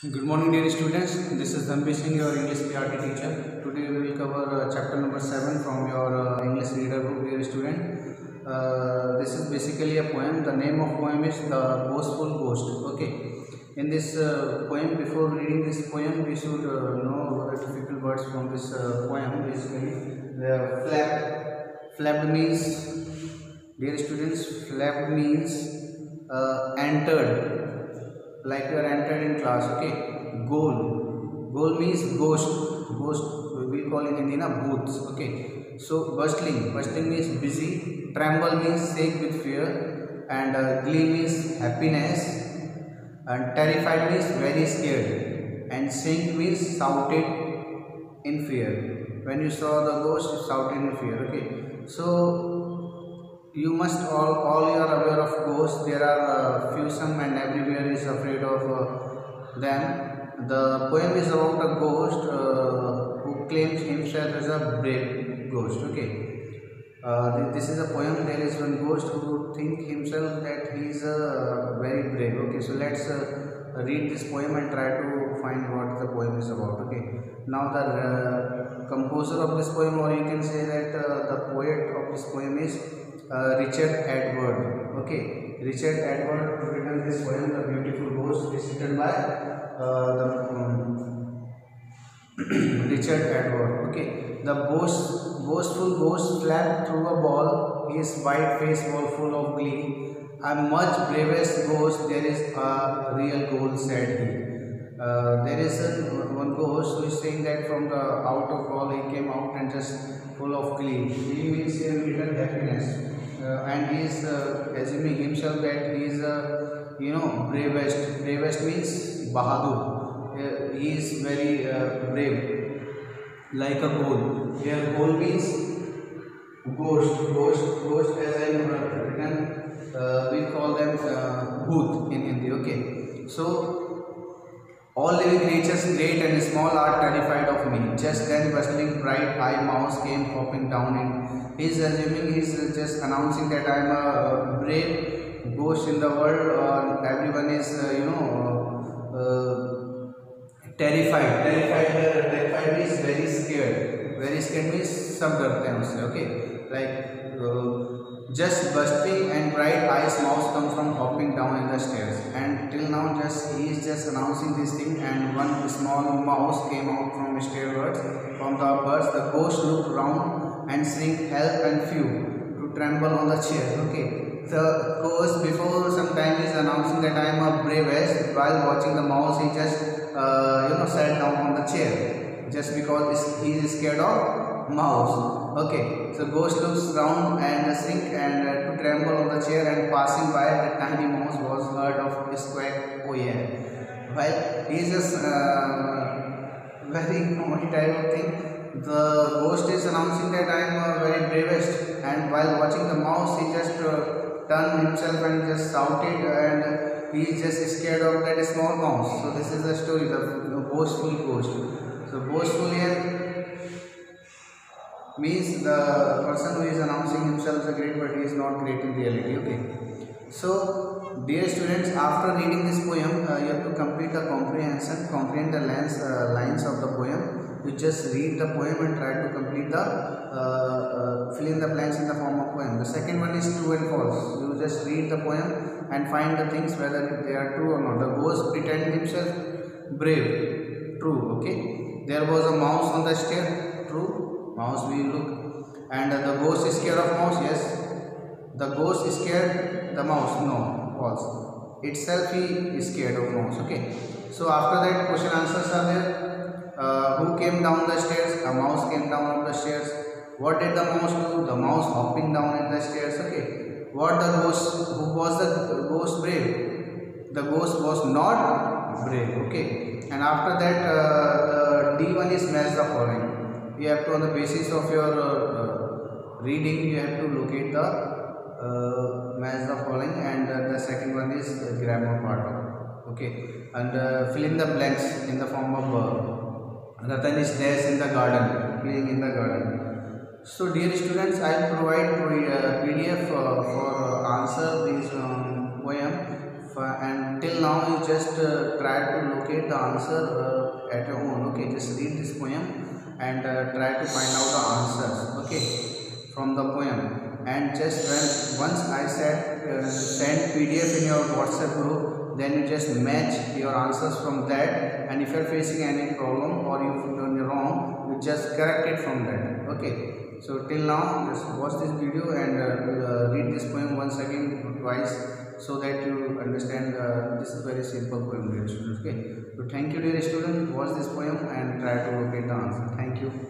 Good morning, dear students. This is Dhanbir Singh, your English PRT teacher. Today we will cover uh, chapter number 7 from your uh, English reader book, dear student. Uh, this is basically a poem. The name of poem is The Boastful Ghost. Okay. In this uh, poem, before reading this poem, we should uh, know the difficult words from this uh, poem. Basically, the flap. Flapped means, dear students, flapped means entered like you are entered in class okay? Ghoul. Ghoul means ghost. Ghost we will call it in hindi na booths okay? So bustling. Bustling means busy. Tremble means shake with fear. And uh, glee means happiness. And terrified means very scared. And sing means shouted in fear. When you saw the ghost you shouted in fear okay? So you must all all you are aware of ghosts. There are uh, few some and everywhere is afraid of uh, them. The poem is about a ghost uh, who claims himself as a brave ghost. Okay. Uh, this is a poem. There is one ghost who think himself that he is uh, very brave. Okay. So let's uh, read this poem and try to find what the poem is about. Okay. Now the uh, composer of this poem or you can say that uh, the poet of this poem is uh, Richard Edward. Okay, Richard Edward written this poem, The Beautiful Ghost, is written by uh, the um, Richard Edward. Okay, the boast, boastful ghost flapped through a ball, his white face was full of glee. I'm much bravest ghost, there is a real ghoul, said he. Uh, there is a, one ghost who is saying that from the out of all he came out and just full of glee. Glee means a little happiness. Uh, and he is uh, assuming himself that he is uh, you know bravest. Bravest means bahadur. He is very brave, like a bull. Here, bull means ghost. Ghost, ghost. As I have written, uh, we call them uh, bhoot in Hindi. Okay, so all living creatures, great and small, are terrified of me. Just then, bustling bright eye mouse came hopping down in He's assuming he's just announcing that I'm a brave ghost in the world, or everyone is, uh, you know, uh, terrified. Terrified, uh, terrified means very scared. Very scared means सब डरते हैं उससे. Okay, like. Uh, just bursting and bright eyes mouse come from hopping down in the stairs and till now just he is just announcing this thing and one small mouse came out from stairwards from the upwards the ghost looked round and shrink help and few to tremble on the chair. Okay. The ghost before some time is announcing that i am a bravest while watching the mouse he just uh, you know sat down on the chair just because he is scared of mouse. Okay, so ghost looks round and sink and uh, to tremble on the chair and passing by the tiny mouse was heard of his quack, oh yeah. While he is just uh, very comedy type of thing, the ghost is announcing that I am very bravest and while watching the mouse he just uh, turned himself and just shouted and he is just scared of that small mouse. So this is the story, the, the boastful ghost. So boastful here means the person who is announcing himself a great but he is not great in reality okay so dear students after reading this poem uh, you have to complete the comprehension comprehend the lines, uh, lines of the poem you just read the poem and try to complete the uh, uh, fill in the blanks in the form of poem. The second one is true and false. You just read the poem and find the things whether they are true or not. The ghost pretend himself brave. True okay? There was a mouse on the stair. True. Mouse we look. And uh, the ghost is scared of mouse? Yes. The ghost is scared. The mouse? No. False itself he is scared of mouse okay? So after that question answers are there. Uh, who came down the stairs? A mouse came down the stairs. What did the mouse do? The mouse hopping down in the stairs okay? What the ghost who was the ghost brave? The ghost was not brave okay? And after that uh, the d1 is match the following. You have to on the basis of your uh, uh, reading you have to locate the uh, match the following and uh, the second one is grammar part of okay. And uh, fill in the blanks in the form of verb Ratan is dash in the garden playing in the garden. So dear students I will provide uh, PDF uh, for uh, answer this um, poem and till now you just uh, try to locate the answer uh, at your own. Okay. Just read this poem and uh, try to find out the answers. Okay. From the poem and just once i said uh, send pdf in your whatsapp group then you just match your answers from that. And if you're facing any problem or you've done wrong you just correct it from that. Okay. So till now just watch this video and uh, uh, read this poem once again twice so that you understand uh, this is very simple poem dear students okay? So thank you dear student. Watch this poem and try to locate the answer. Thank you